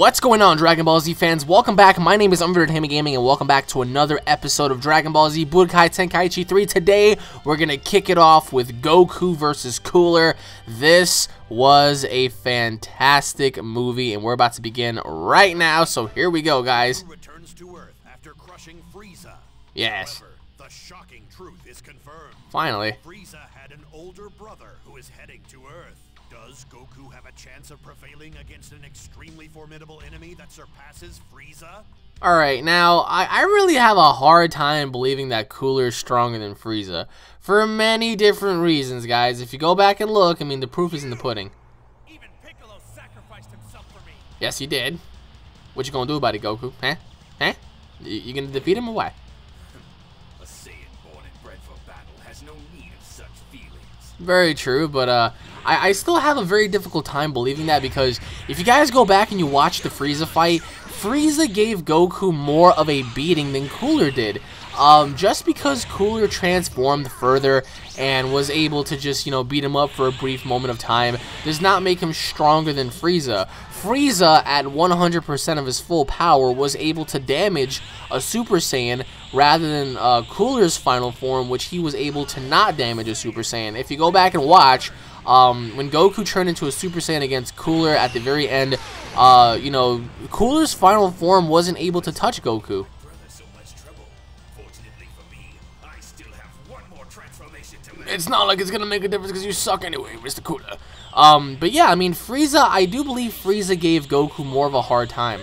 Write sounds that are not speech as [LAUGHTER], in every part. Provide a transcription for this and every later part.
What's going on, Dragon Ball Z fans? Welcome back. My name is Unvered Hammy Gaming, and welcome back to another episode of Dragon Ball Z Budokai Tenkaichi 3. Today, we're going to kick it off with Goku versus Cooler. This was a fantastic movie, and we're about to begin right now, so here we go, guys. returns to Earth after crushing Frieza. Yes. However, the shocking truth is confirmed. Finally. Frieza had an older brother who is heading to Earth. Does Goku have a chance of prevailing against an extremely formidable enemy that surpasses Frieza? Alright, now, I, I really have a hard time believing that Cooler is stronger than Frieza. For many different reasons, guys. If you go back and look, I mean, the proof is in the pudding. Even Piccolo sacrificed himself for me. Yes, he did. What you gonna do about it, Goku? Huh? Huh? You, you gonna defeat him or what? [LAUGHS] A Saiyan born and bred for battle has no need of such feelings. Very true, but uh, I, I still have a very difficult time believing that because if you guys go back and you watch the Frieza fight, Frieza gave Goku more of a beating than Cooler did. Um, just because Cooler transformed further and was able to just, you know, beat him up for a brief moment of time does not make him stronger than Frieza. Frieza, at 100% of his full power, was able to damage a Super Saiyan rather than uh, Cooler's final form, which he was able to not damage a Super Saiyan. If you go back and watch, um, when Goku turned into a Super Saiyan against Cooler at the very end, uh, you know, Cooler's final form wasn't able to touch Goku. It's not like it's gonna make a difference because you suck anyway, Mr. Cooler. Um, but yeah, I mean, Frieza, I do believe Frieza gave Goku more of a hard time.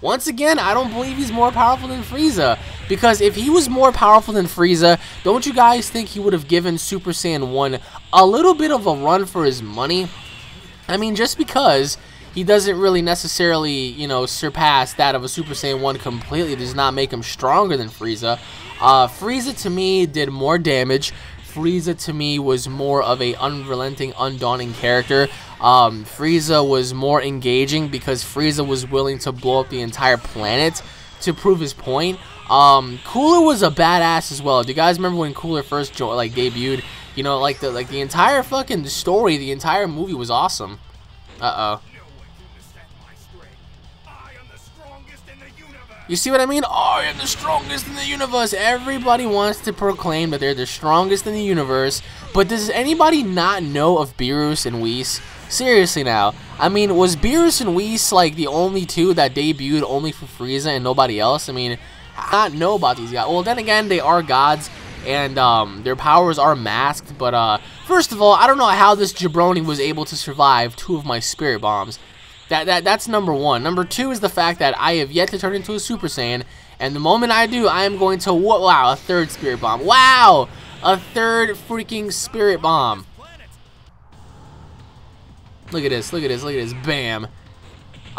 Once again, I don't believe he's more powerful than Frieza. Because if he was more powerful than Frieza, don't you guys think he would have given Super Saiyan 1 a little bit of a run for his money? I mean, just because he doesn't really necessarily, you know, surpass that of a Super Saiyan 1 completely does not make him stronger than Frieza. Uh, Frieza, to me, did more damage. Frieza, to me, was more of a unrelenting, undaunting character. Um, Frieza was more engaging because Frieza was willing to blow up the entire planet to prove his point. Um, Cooler was a badass as well. Do you guys remember when Cooler first like debuted? You know, like the like the entire fucking story, the entire movie was awesome. Uh oh. You see what I mean? I am the strongest in the universe. Everybody wants to proclaim that they're the strongest in the universe, but does anybody not know of Beerus and Whis? Seriously now. I mean, was Beerus and Whis like the only two that debuted only for Frieza and nobody else? I mean, not know about these guys. Well, then again, they are gods and um, their powers are masked, but uh, first of all, I don't know how this jabroni was able to survive two of my spirit bombs. That, that that's number one. Number two is the fact that I have yet to turn into a Super Saiyan, and the moment I do, I am going to wow a third Spirit Bomb. Wow, a third freaking Spirit Bomb. Look at this. Look at this. Look at this. Bam.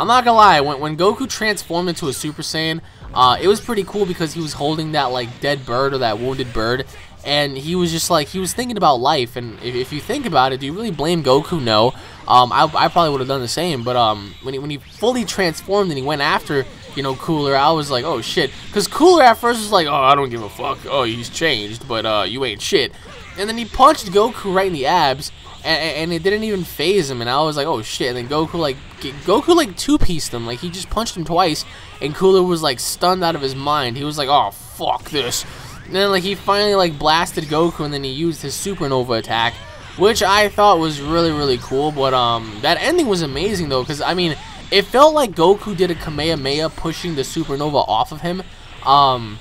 I'm not gonna lie. When when Goku transformed into a Super Saiyan, uh, it was pretty cool because he was holding that like dead bird or that wounded bird, and he was just like he was thinking about life. And if, if you think about it, do you really blame Goku? No. Um, I, I probably would have done the same. But um, when he when he fully transformed and he went after you know Cooler, I was like, oh shit, because Cooler at first was like, oh I don't give a fuck. Oh he's changed, but uh you ain't shit. And then he punched Goku right in the abs. And, and it didn't even phase him, and I was like, "Oh shit!" And then Goku like Goku like two pieced him, like he just punched him twice, and Cooler was like stunned out of his mind. He was like, "Oh fuck this!" And then like he finally like blasted Goku, and then he used his supernova attack, which I thought was really really cool. But um, that ending was amazing though, because I mean, it felt like Goku did a Kamehameha pushing the supernova off of him. Um,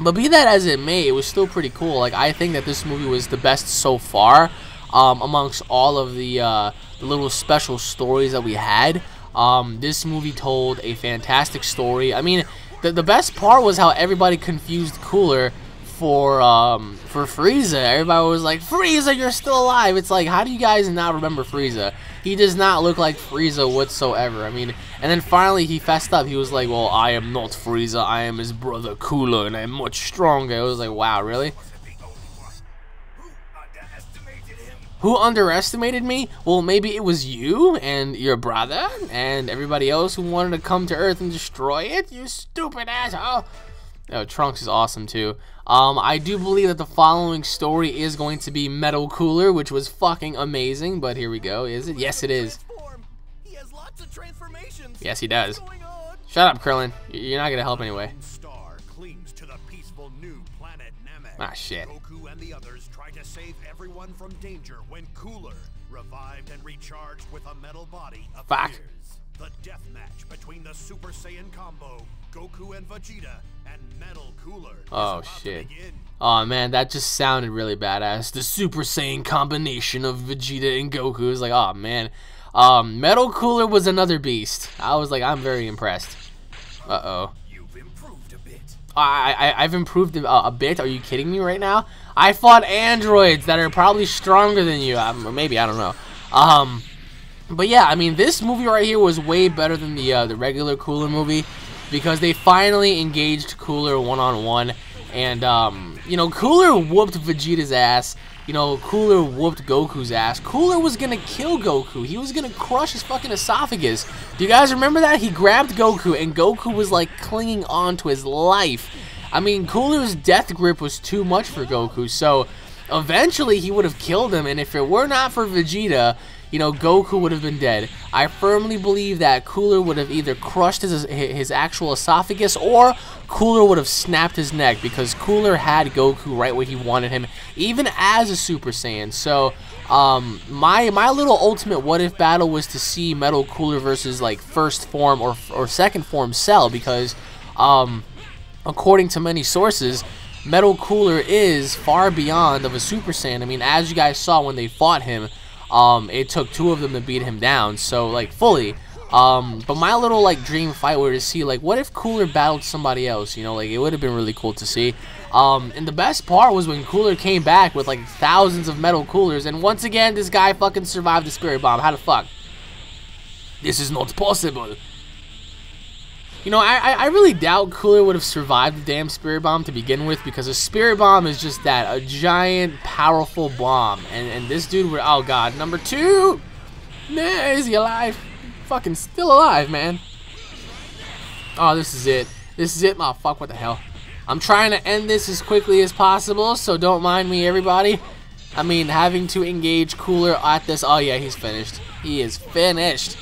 but be that as it may, it was still pretty cool. Like I think that this movie was the best so far um, amongst all of the, uh, little special stories that we had. Um, this movie told a fantastic story. I mean, the, the best part was how everybody confused Cooler for um, for Frieza. Everybody was like, Frieza, you're still alive. It's like, how do you guys not remember Frieza? He does not look like Frieza whatsoever. I mean, and then finally he fessed up. He was like, well, I am not Frieza. I am his brother Cooler, and I'm much stronger. It was like, wow, really? Who underestimated? Who underestimated me? Well, maybe it was you and your brother and everybody else who wanted to come to Earth and destroy it. You stupid asshole. Oh, Trunks is awesome too. Um, I do believe that the following story is going to be Metal Cooler, which was fucking amazing. But here we go. Is it? Yes, it is. He has lots lots of transformations. Yes, he does. Going? Shut up, Krillin. You're not help anyway. Clings to the peaceful new planet Namek. Ah, shit. Goku and the others try to save everyone from danger when Cooler, revived and recharged with a metal body, Fuck. The death match between the Super Saiyan combo, Goku and Vegeta, and Metal Cooler. Oh, shit. Oh man, that just sounded really badass. The Super Saiyan combination of Vegeta and Goku is like, oh man. Um, Metal Cooler was another beast. I was like, I'm very impressed. Uh oh. You've improved a bit. I, I I've improved a, a bit. Are you kidding me right now? I fought androids that are probably stronger than you. Um, maybe I don't know. Um, but yeah, I mean, this movie right here was way better than the uh, the regular Cooler movie because they finally engaged Cooler one on one, and um, you know, Cooler whooped Vegeta's ass. You know, Cooler whooped Goku's ass. Cooler was gonna kill Goku. He was gonna crush his fucking esophagus. Do you guys remember that? He grabbed Goku, and Goku was like clinging on to his life. I mean, Cooler's death grip was too much for Goku, so eventually he would have killed him. And if it were not for Vegeta, you know, Goku would have been dead. I firmly believe that Cooler would have either crushed his his actual esophagus or Cooler would have snapped his neck because Cooler had Goku right where he wanted him, even as a Super Saiyan. So, um, my my little ultimate what if battle was to see Metal Cooler versus like first form or or second form Cell because, um, according to many sources, Metal Cooler is far beyond of a Super Saiyan. I mean, as you guys saw when they fought him, um, it took two of them to beat him down. So like fully. Um, but my little like dream fight were to see like what if Cooler battled somebody else? You know, like it would have been really cool to see. Um, and the best part was when Cooler came back with like thousands of metal coolers, and once again this guy fucking survived the spirit bomb. How the fuck? This is not possible. You know, I, I really doubt Cooler would have survived the damn Spirit Bomb to begin with because a Spirit Bomb is just that, a giant, powerful bomb. And, and this dude would, oh god, number two! Nah, is he alive? Fucking still alive, man. Oh, this is it. This is it, oh fuck, what the hell. I'm trying to end this as quickly as possible, so don't mind me, everybody. I mean, having to engage Cooler at this, oh yeah, he's finished. He is finished.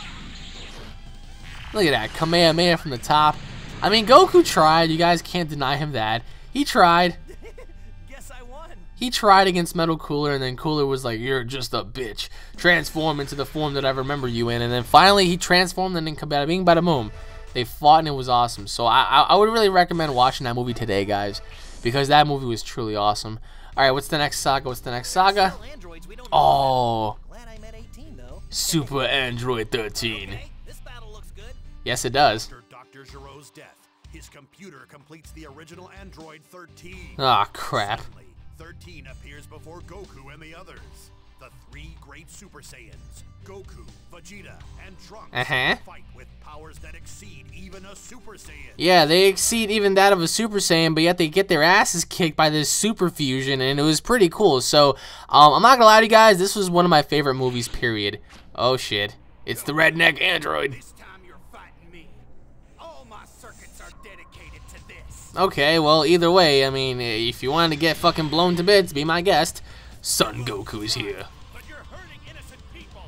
Look at that, Kamehameha from the top. I mean, Goku tried. You guys can't deny him that. He tried. Guess I won. He tried against Metal Cooler, and then Cooler was like, "You're just a bitch. Transform into the form that I remember you in." And then finally, he transformed, and then bada bing, bada boom. They fought, and it was awesome. So I, I, I would really recommend watching that movie today, guys, because that movie was truly awesome. All right, what's the next saga? What's the next saga? Still androids, we don't Oh, Glad I met 18 though. Super Android 13. Yes, it does. After Dr. Gero's death, his computer completes the original android 13. Ah, crap. Suddenly, 13 appears before Goku and the others. The three great Super Saiyans, Goku, Vegeta, and Trunks, Uh-huh. fight with powers that exceed even a Super Saiyan. Yeah, they exceed even that of a Super Saiyan, but yet they get their asses kicked by this Super Fusion, and it was pretty cool. So, um, I'm not gonna lie to you guys, this was one of my favorite movies, period. Oh shit. It's the redneck android. Okay, well, either way, I mean, if you wanted to get fucking blown to bits, be my guest. Son Goku is here. But you're hurting innocent people.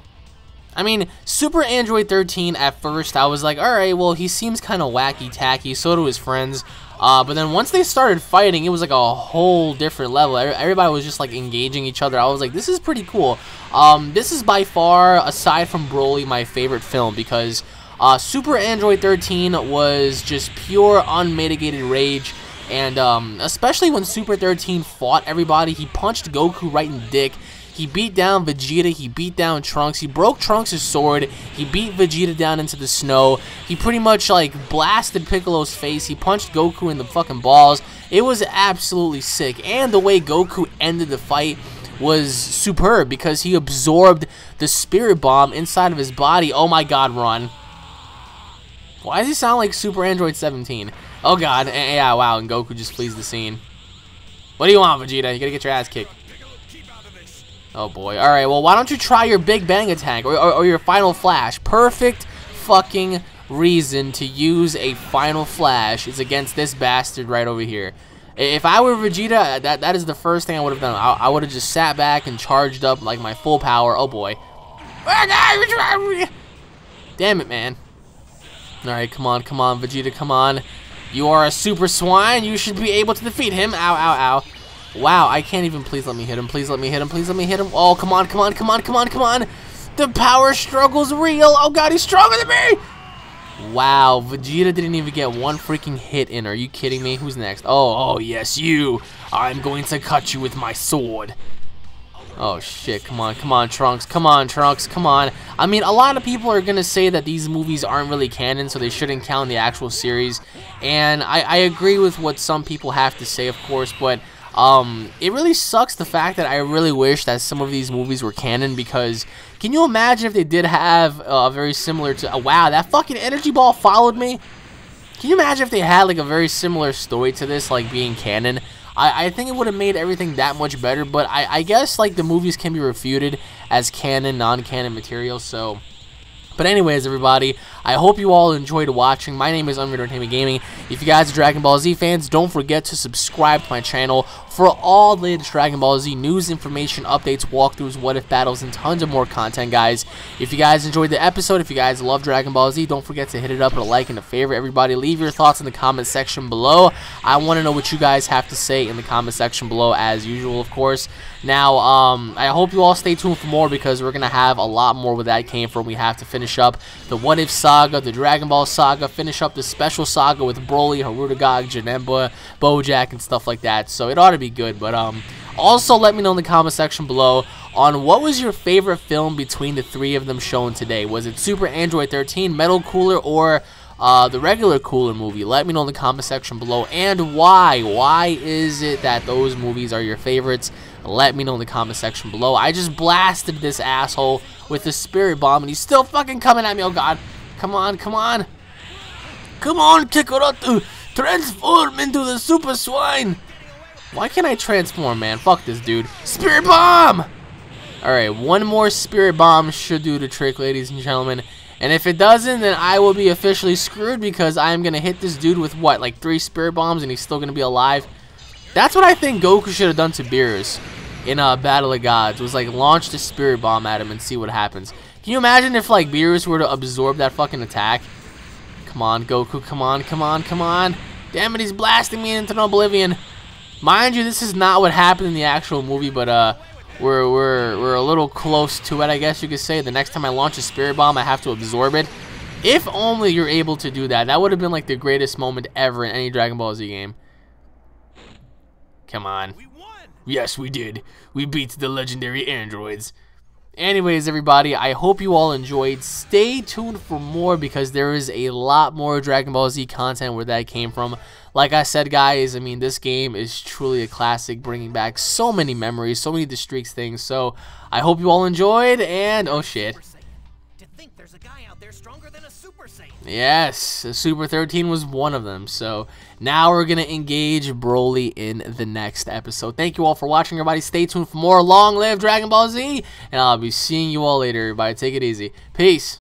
I mean, Super Android 13, at first, I was like, alright, well, he seems kind of wacky tacky, so do his friends. Uh, but then once they started fighting, it was like a whole different level. Everybody was just like engaging each other. I was like, this is pretty cool. Um, this is by far, aside from Broly, my favorite film because uh, Super Android 13 was just pure unmitigated rage. And um, especially when Super 13 fought everybody, he punched Goku right in the dick. He beat down Vegeta, he beat down Trunks, he broke Trunks' sword, he beat Vegeta down into the snow, he pretty much like blasted Piccolo's face, he punched Goku in the fucking balls. It was absolutely sick. And the way Goku ended the fight was superb because he absorbed the spirit bomb inside of his body. Oh my god, run. Why does he sound like Super Android 17? Oh god, eh, yeah, wow, and Goku just flees the scene. What do you want, Vegeta? You gotta get your ass kicked. Oh boy. Alright, well, why don't you try your Big Bang attack or, or, or your Final Flash? Perfect fucking reason to use a Final Flash is against this bastard right over here. If I were Vegeta, that, that is the first thing I would have done. I, I would have just sat back and charged up like my full power. Oh boy. [LAUGHS] Damn it, man. Alright, come on, come on, Vegeta, come on. You are a Super Saiyan. You should be able to defeat him. Ow, ow, ow. Wow, I can't even. Please let me hit him. Please let me hit him. Please let me hit him. Oh, come on, come on, come on, come on, come on. The power struggle's real. Oh, God, he's stronger than me. Wow, Vegeta didn't even get one freaking hit in. Are you kidding me? Who's next? Oh, oh, yes, you. I'm going to cut you with my sword. Oh shit, come on, come on, Trunks, come on, Trunks, come on. I mean, a lot of people are to say that these movies aren't really canon, so they shouldn't count the actual series. And I, I agree with what some people have to say, of course, but um, it really sucks the fact that I really wish that some of these movies were canon because can you imagine if they did have a uh, very similar to, uh, wow, that fucking energy ball followed me? Can you imagine if they had like a very similar story to this, like being canon? I, I think it would have made everything that much better, but I, I guess like the movies can be refuted as canon, non-canon material, so... But anyways, everybody, I hope you all enjoyed watching. My name is Unreal Entertainment Gaming. If you guys are Dragon Ball Z fans, don't forget to subscribe to my channel for all the latest Dragon Ball Z news, information, updates, walkthroughs, what if battles, and tons of more content, guys. If you guys enjoyed the episode, if you guys love Dragon Ball Z, don't forget to hit it up with a like and a favorite. Everybody, leave your thoughts in the comment section below. I want to know what you guys have to say in the comment section below, as usual, of course. Now, um, I hope you all stay tuned for more because we're going to have a lot more where that came from. We have to finish up the What If Saga, the Dragon Ball Saga, finish up the special saga with Broly, Hirudegarn, Janemba, Bojack, and stuff like that. So it ought to be good. But um, also let me know in the comment section below on what was your favorite film between the three of them shown today. Was it Super Android 13, Metal Cooler, or uh, the regular Cooler movie? Let me know in the comment section below. And why? Why is it that those movies are your favorites? Let me know in the comment section below. I just blasted this asshole with the spirit bomb, and he's still fucking coming at me. Oh, God. Come on, come on. Come on, Kakarot. Transform into the Super Saiyan. Why can't I transform, man? Fuck this dude. Spirit bomb! Alright, one more spirit bomb should do the trick, ladies and gentlemen. And if it doesn't, then I will be officially screwed because I am going to hit this dude with, what, like three spirit bombs and he's still going to be alive? That's what I think Goku should have done to Beerus in uh, Battle of Gods, was like launch the spirit bomb at him and see what happens. Can you imagine if like Beerus were to absorb that fucking attack? Come on, Goku, come on, come on, come on. Damn it, he's blasting me into oblivion. Mind you, this is not what happened in the actual movie, but uh, we're, we're, we're a little close to it, I guess you could say. The next time I launch a Spirit Bomb, I have to absorb it. If only you're able to do that. That would have been like the greatest moment ever in any Dragon Ball Z game. Come on. We yes, we did. We beat the legendary androids. Anyways, everybody, I hope you all enjoyed. Stay tuned for more because there is a lot more Dragon Ball Z content where that came from. Like I said, guys, I mean, this game is truly a classic, bringing back so many memories, so many Districts things. So I hope you all enjoyed, and oh shit. Yes, Super 13 was one of them. So now we're going to engage Broly in the next episode. Thank you all for watching, everybody. Stay tuned for more Long Live Dragon Ball Z. And I'll be seeing you all later, everybody. Take it easy. Peace.